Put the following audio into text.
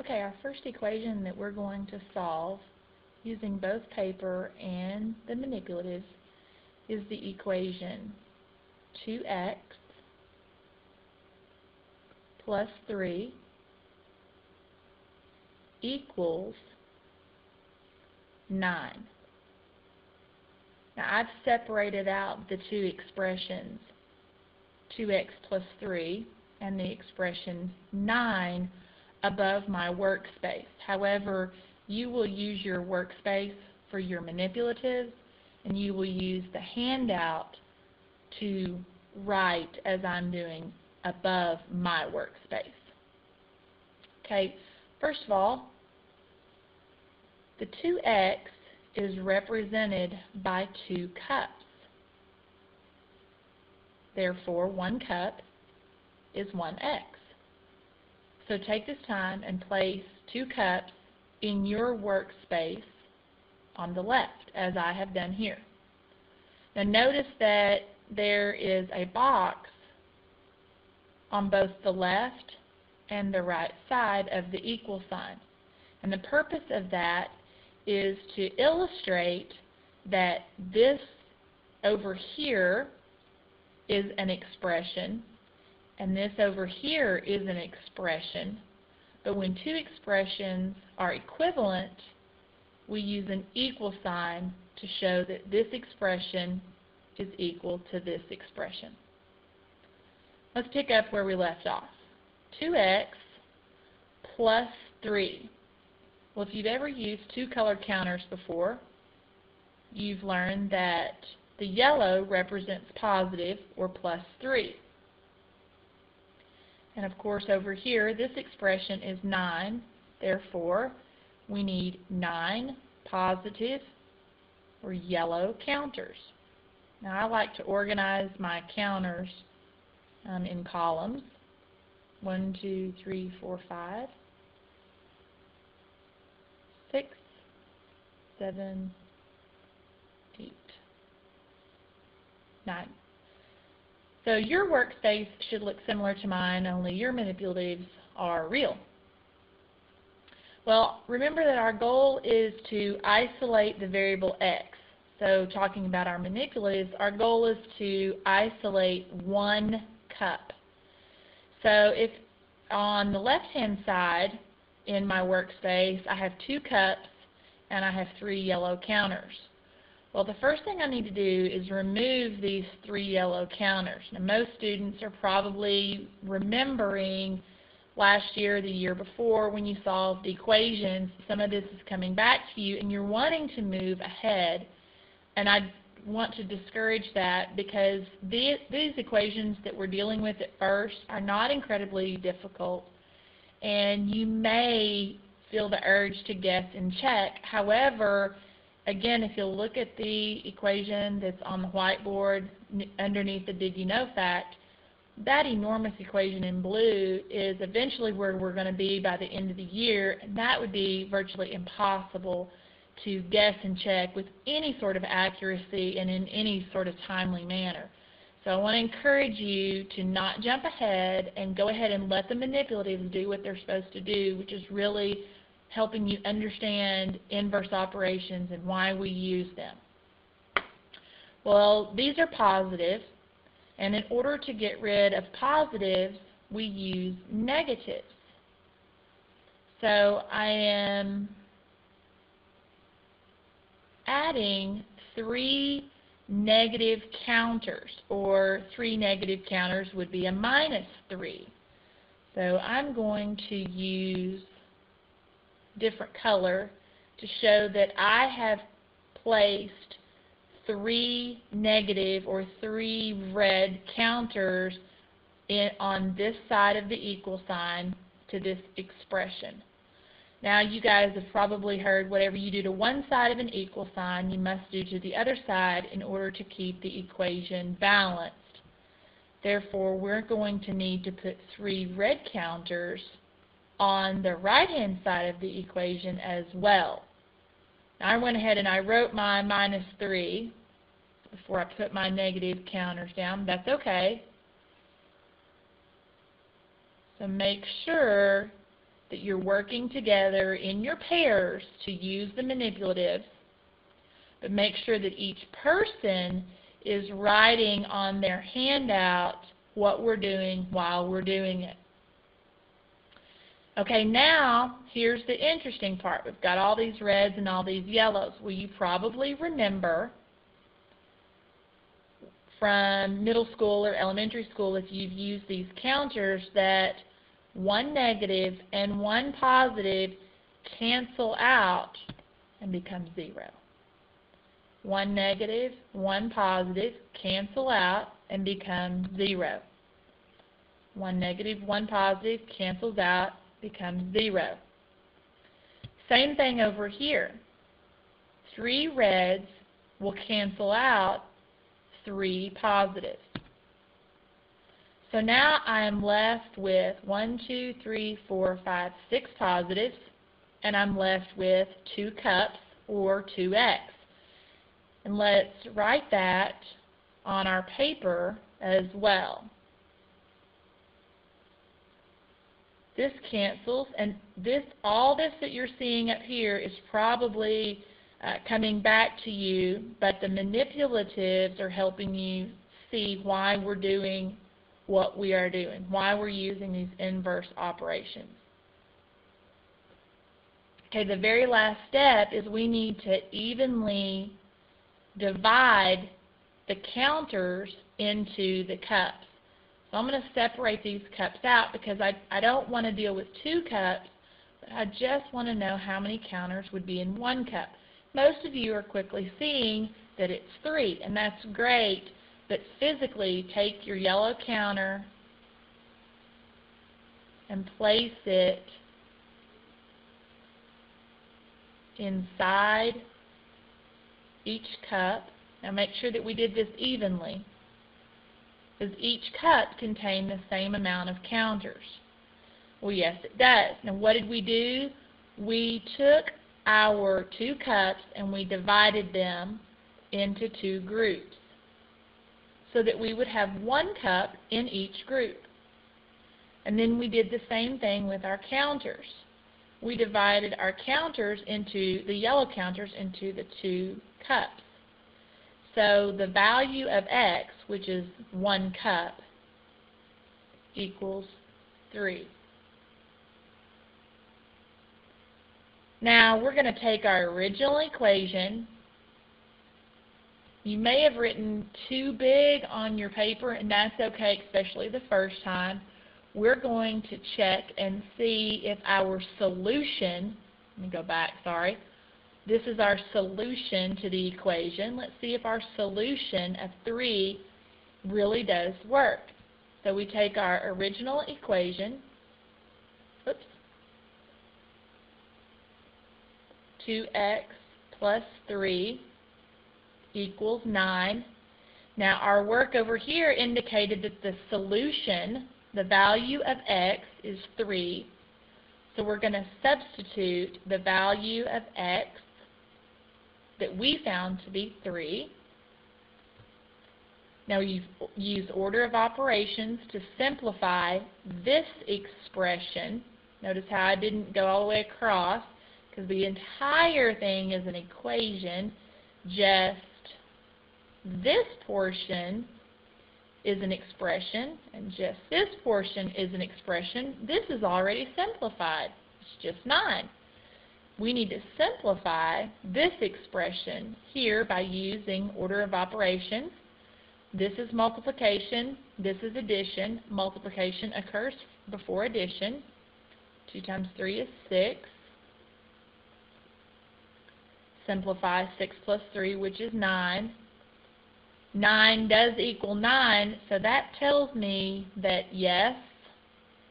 Okay, our first equation that we're going to solve using both paper and the manipulatives is the equation 2x plus 3 equals 9. Now I've separated out the two expressions, 2x plus 3 and the expression 9 above my workspace. However, you will use your workspace for your manipulatives and you will use the handout to write as I'm doing above my workspace. Okay, first of all, the 2x is represented by two cups. Therefore, one cup is 1x. So take this time and place two cups in your workspace on the left, as I have done here. Now notice that there is a box on both the left and the right side of the equal sign. And the purpose of that is to illustrate that this over here is an expression and this over here is an expression. But when two expressions are equivalent, we use an equal sign to show that this expression is equal to this expression. Let's pick up where we left off. 2x plus 3. Well, if you've ever used two color counters before, you've learned that the yellow represents positive or plus 3. And of course over here, this expression is 9. Therefore, we need 9 positive or yellow counters. Now I like to organize my counters um, in columns. 1, 2, 3, 4, 5, 6, 7, 8, 9. So your workspace should look similar to mine, only your manipulatives are real. Well, remember that our goal is to isolate the variable x. So talking about our manipulatives, our goal is to isolate one cup. So if on the left-hand side in my workspace, I have two cups and I have three yellow counters. Well, the first thing I need to do is remove these three yellow counters. Now, most students are probably remembering last year, the year before, when you solved equations, some of this is coming back to you, and you're wanting to move ahead. And I want to discourage that because these, these equations that we're dealing with at first are not incredibly difficult, and you may feel the urge to guess and check. However, again, if you'll look at the equation that's on the whiteboard underneath the did you know fact, that enormous equation in blue is eventually where we're going to be by the end of the year, and that would be virtually impossible to guess and check with any sort of accuracy and in any sort of timely manner. So I want to encourage you to not jump ahead and go ahead and let the manipulatives do what they're supposed to do, which is really helping you understand inverse operations and why we use them. Well, these are positives, positive, and in order to get rid of positives, we use negatives. So I am adding three negative counters, or three negative counters would be a minus 3. So I'm going to use different color to show that I have placed three negative or three red counters in, on this side of the equal sign to this expression. Now you guys have probably heard whatever you do to one side of an equal sign you must do to the other side in order to keep the equation balanced. Therefore we're going to need to put three red counters on the right-hand side of the equation as well. Now I went ahead and I wrote my minus 3 before I put my negative counters down. That's okay. So make sure that you're working together in your pairs to use the manipulatives, but make sure that each person is writing on their handout what we're doing while we're doing it. Okay, now here's the interesting part. We've got all these reds and all these yellows. Well, you probably remember from middle school or elementary school if you've used these counters that one negative and one positive cancel out and become zero. One negative, one positive cancel out and become zero. One negative, one positive cancels out, becomes zero. Same thing over here. Three reds will cancel out three positives. So now I am left with one, two, three, four, five, six positives, and I'm left with two cups or 2x. And let's write that on our paper as well. This cancels, and this all this that you're seeing up here is probably uh, coming back to you, but the manipulatives are helping you see why we're doing what we are doing, why we're using these inverse operations. Okay, the very last step is we need to evenly divide the counters into the cups. So I'm going to separate these cups out because I, I don't want to deal with two cups, but I just want to know how many counters would be in one cup. Most of you are quickly seeing that it's three, and that's great, but physically take your yellow counter and place it inside each cup. Now make sure that we did this evenly. Does each cup contain the same amount of counters? Well, yes, it does. Now, what did we do? We took our two cups and we divided them into two groups so that we would have one cup in each group. And then we did the same thing with our counters. We divided our counters into, the yellow counters into the two cups. So the value of x, which is one cup, equals 3. Now we're going to take our original equation. You may have written too big on your paper, and that's okay, especially the first time. We're going to check and see if our solution, let me go back, sorry, this is our solution to the equation. Let's see if our solution of 3 really does work. So we take our original equation, oops, 2x plus 3 equals 9. Now our work over here indicated that the solution, the value of x is 3. So we're going to substitute the value of x that we found to be 3. Now you use order of operations to simplify this expression. Notice how I didn't go all the way across because the entire thing is an equation. Just this portion is an expression and just this portion is an expression. This is already simplified. It's just 9 we need to simplify this expression here by using order of operations. This is multiplication, this is addition. Multiplication occurs before addition. 2 times 3 is 6. Simplify 6 plus 3, which is 9. 9 does equal 9, so that tells me that yes,